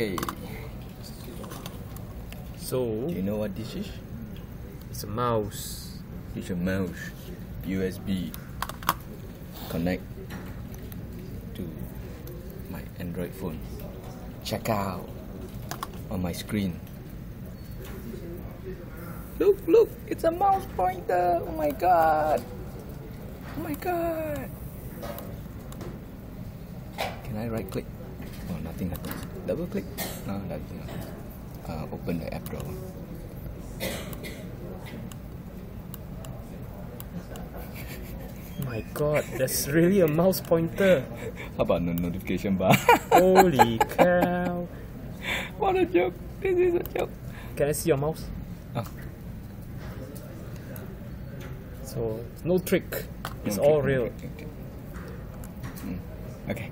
Okay. So Do you know what this is? it's a mouse. It's a mouse. USB. Connect to my Android phone. Check out on my screen. Look, look, it's a mouse pointer. Oh my god. Oh my god. Can I right click? Oh, nothing happens. Double click? No, nothing happens. Uh, open the app drawer. My God, that's really a mouse pointer. How about the notification bar? Holy cow! what a joke. This is a joke. Can I see your mouse? Oh. So no trick. It's Okay, all okay, real. Mm, okay.